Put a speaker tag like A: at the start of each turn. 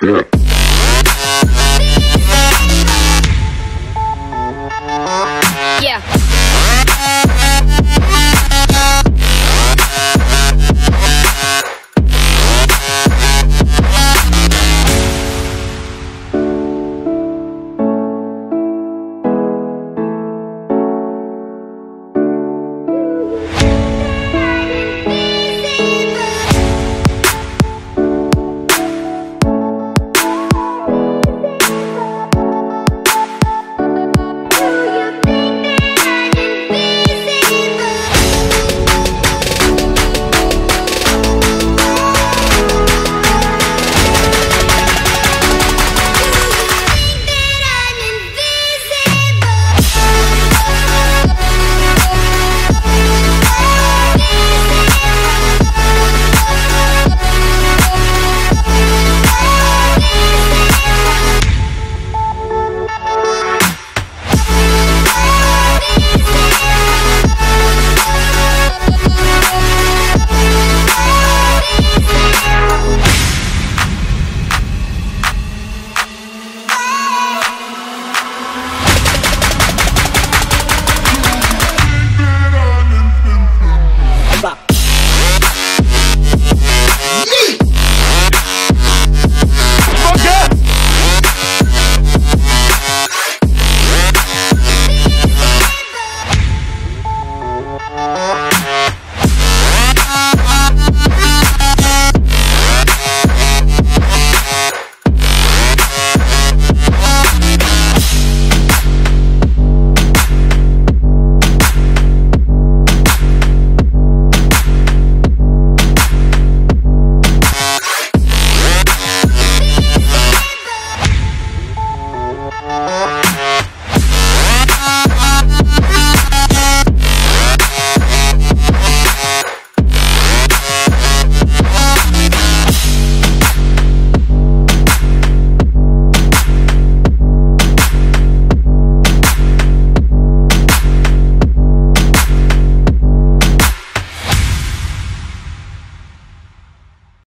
A: Yeah.